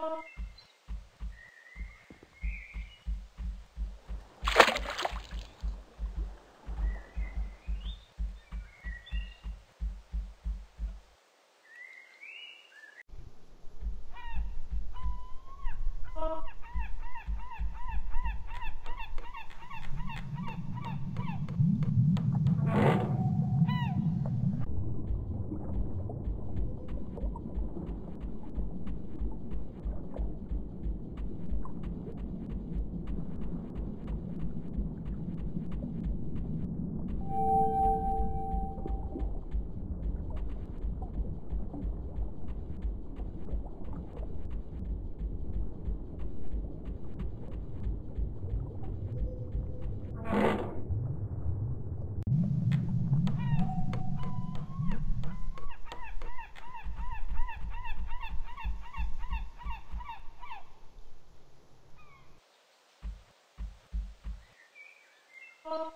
Thank you. Oh.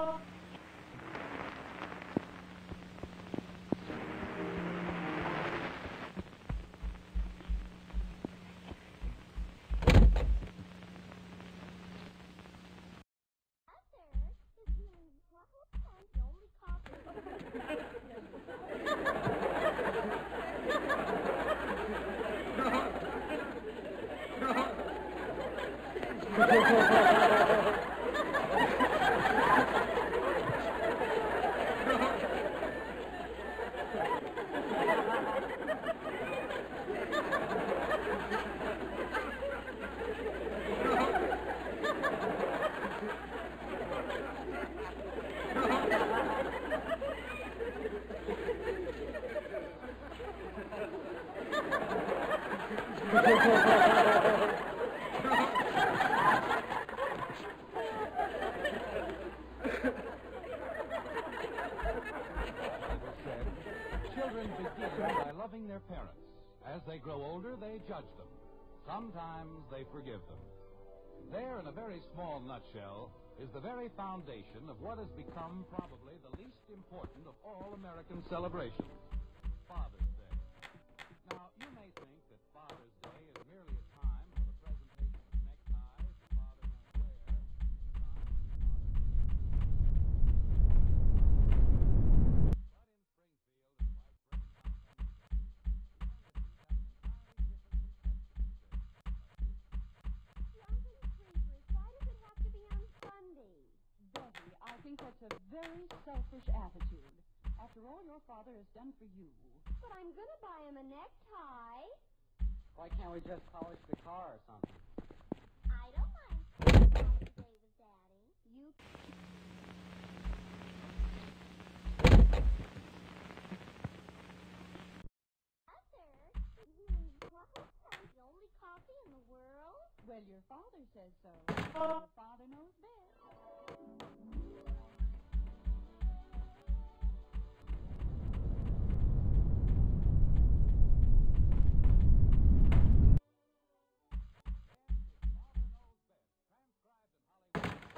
Said, forgive them. There, in a very small nutshell, is the very foundation of what has become probably the least important of all American celebrations Father's that's a very selfish attitude. After all your father has done for you. But I'm gonna buy him a necktie. Why can't we just polish the car or something? I don't mind spending Father's Day with Daddy. You Mother, the only coffee in the world? Well, your father says so. Your father knows best.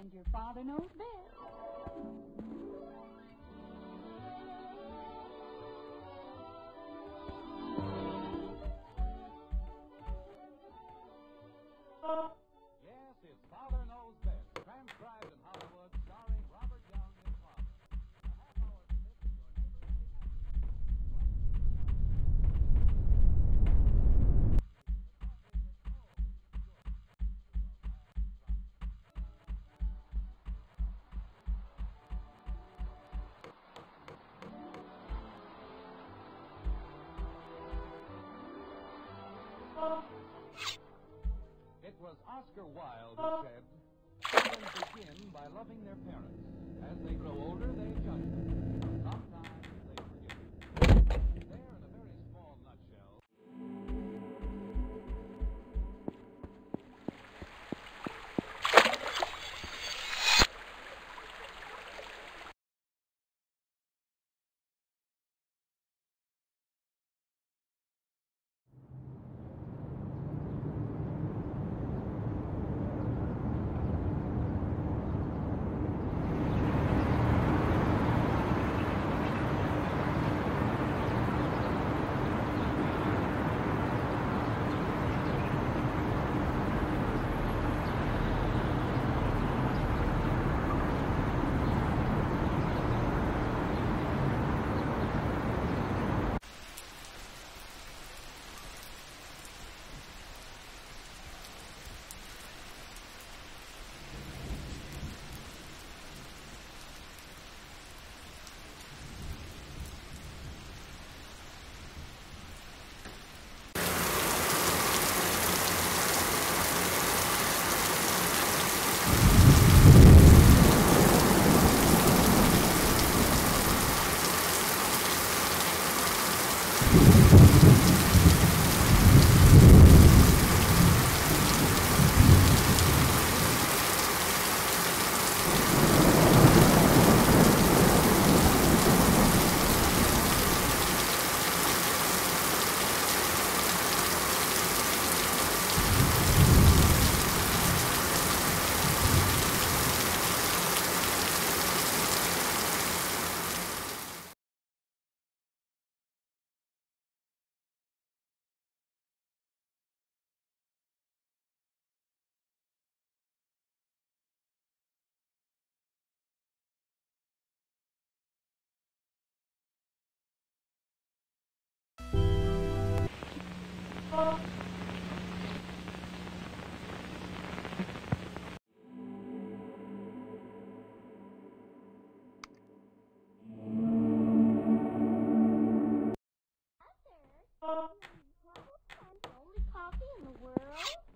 And your father knows best. Was Oscar Wilde who said, Children begin by loving their parents. As they grow older, they judge them.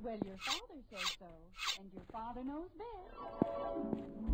Well, your father says so, and your father knows best.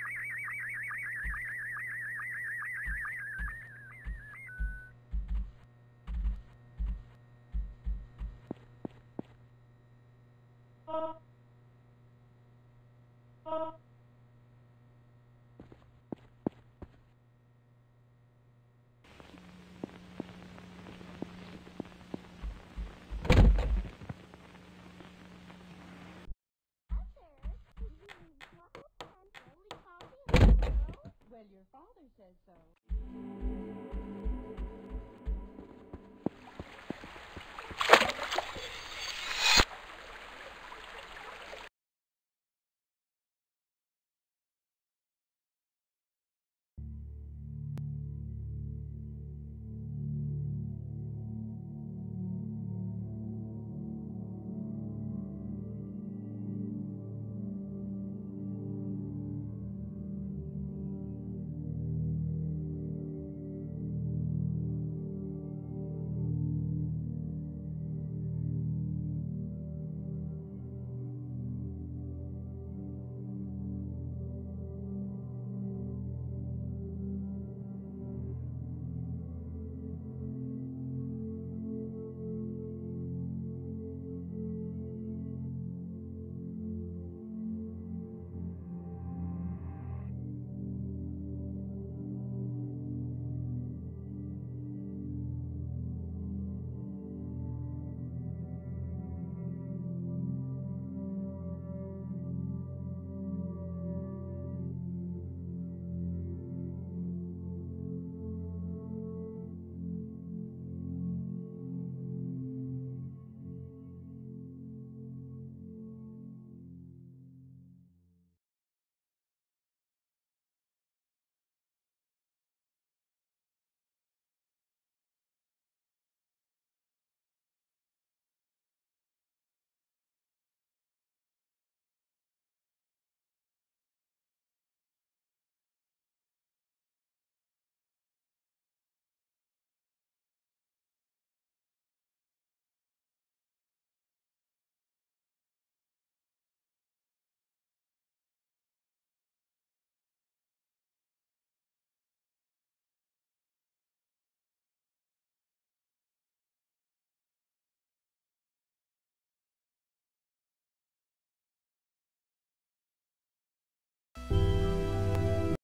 Well, your father says so.